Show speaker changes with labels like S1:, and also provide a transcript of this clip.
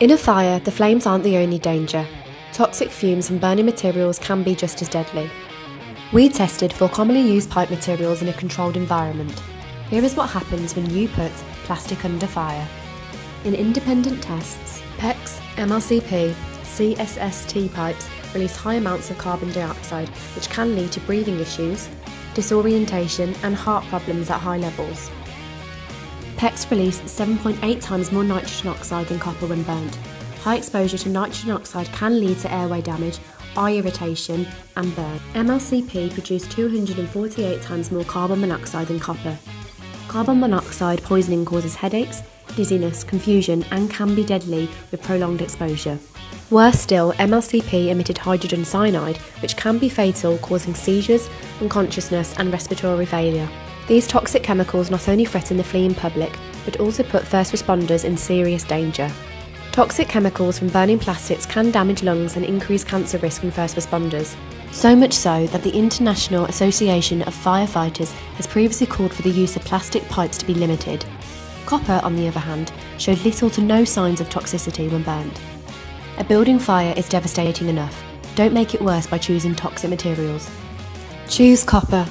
S1: In a fire, the flames aren't the only danger. Toxic fumes from burning materials can be just as deadly. We tested four commonly used pipe materials in a controlled environment. Here is what happens when you put plastic under fire. In independent tests, PEX, MLCP, CSST pipes release high amounts of carbon dioxide, which can lead to breathing issues, disorientation, and heart problems at high levels. PEX release 7.8 times more nitrogen oxide than copper when burnt. High exposure to nitrogen oxide can lead to airway damage, eye irritation, and burn. MLCP produced 248 times more carbon monoxide than copper. Carbon monoxide poisoning causes headaches, dizziness, confusion, and can be deadly with prolonged exposure. Worse still, MLCP emitted hydrogen cyanide, which can be fatal, causing seizures, unconsciousness, and respiratory failure. These toxic chemicals not only threaten the fleeing public, but also put first responders in serious danger. Toxic chemicals from burning plastics can damage lungs and increase cancer risk in first responders. So much so that the International Association of Firefighters has previously called for the use of plastic pipes to be limited. Copper, on the other hand, showed little to no signs of toxicity when burned. A building fire is devastating enough. Don't make it worse by choosing toxic materials. Choose copper